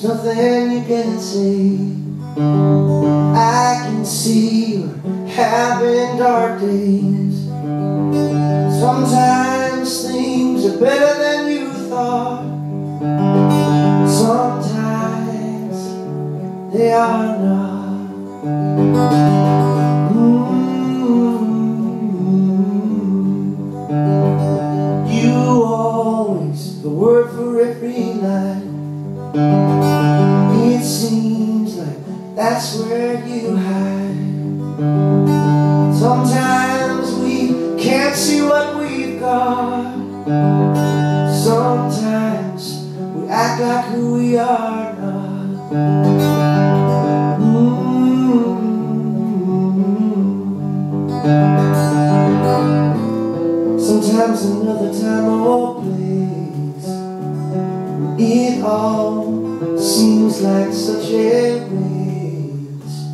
There's nothing you can say I can see your having dark days. Sometimes things are better than you thought. Sometimes they are not. Mm-hmm. The word for every line. Seems like that's where you hide. Sometimes we can't see what we've got. Sometimes we act like who we are not. Mm. Sometimes another time or place It all seems like such a waste.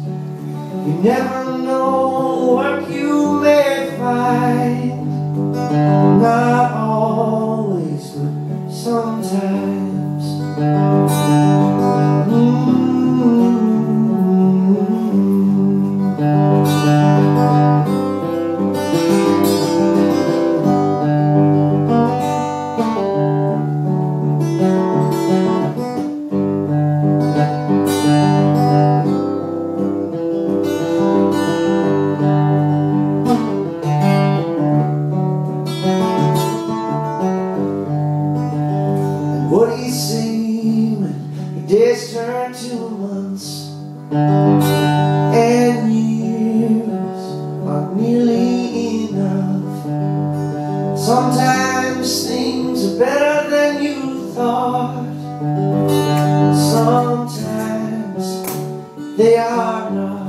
You never know what you may find. Not always, but sometimes seem when days turn to months and years are nearly enough. Sometimes things are better than you thought. Sometimes they are not.